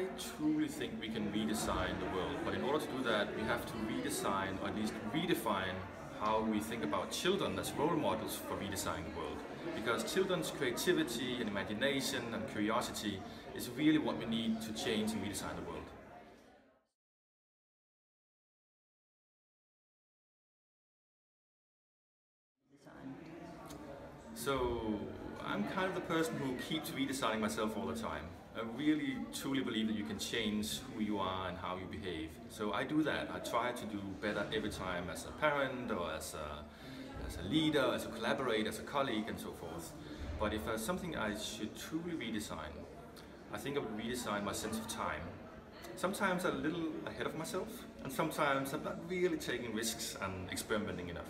I truly think we can redesign the world, but in order to do that, we have to redesign, or at least redefine, how we think about children as role models for redesigning the world. Because children's creativity and imagination and curiosity is really what we need to change and redesign the world. So I'm kind of the person who keeps redesigning myself all the time. I really truly believe that you can change who you are and how you behave. So I do that. I try to do better every time as a parent or as a, as a leader, as a collaborator, as a colleague and so forth. But if there's something I should truly redesign, I think I would redesign my sense of time. Sometimes I'm a little ahead of myself and sometimes I'm not really taking risks and experimenting enough.